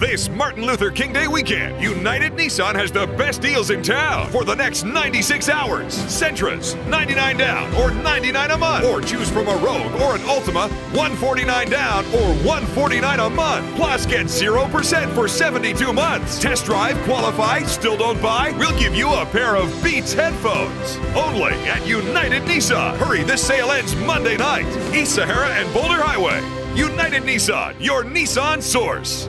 This Martin Luther King Day weekend, United Nissan has the best deals in town for the next 96 hours. Sentras, 99 down or 99 a month. Or choose from a Rogue or an Altima, 149 down or 149 a month. Plus get 0% for 72 months. Test drive, qualify, still don't buy? We'll give you a pair of Beats headphones. Only at United Nissan. Hurry, this sale ends Monday night. East Sahara and Boulder Highway. United Nissan, your Nissan source.